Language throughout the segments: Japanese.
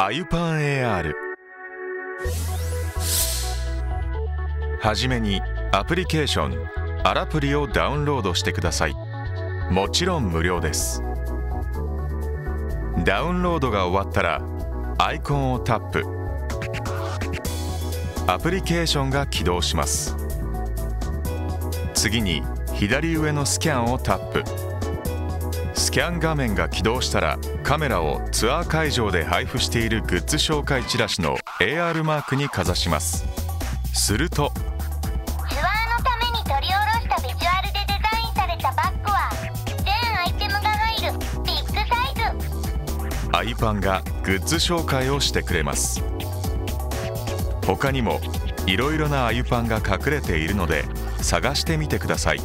あゆパン AR はじめにアプリケーションアラプリをダウンロードしてください。もちろん無料です。ダウンロードが終わったらアイコンをタップ。アプリケーションが起動します。次に左上のスキャンをタップ。スキャン画面が起動したらカメラをツアー会場で配布しているグッズ紹介チラシの AR マークにかざします。するとツアーのために取り下ろしたビジュアルでデザインされたバッグは全アイテムが入るビッグサイズ。アイパンがグッズ紹介をしてくれます。他にもいろいろなアユパンが隠れているので探してみてください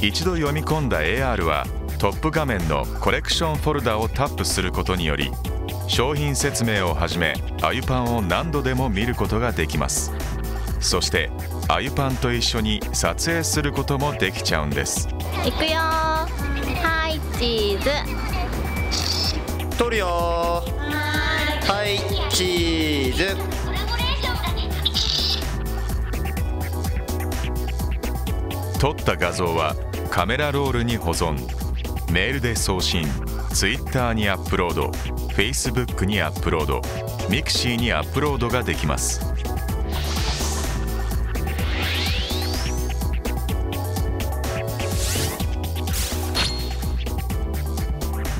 一度読み込んだ AR はトップ画面のコレクションフォルダをタップすることにより商品説明をはじめアユパンを何度でも見ることができます。そしてアユパンと一緒に撮影することもできちゃうんです。いくよはいチーズ。撮るよ撮った画像はカメラロールに保存。メールで送信。Twitter にアップロード。Facebook にアップロード。Mixi にアップロードができます。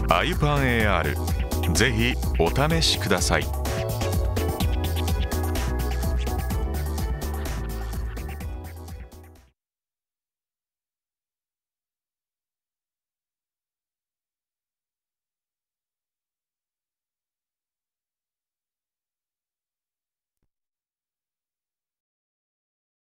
あゆパン AR ぜひお試しください。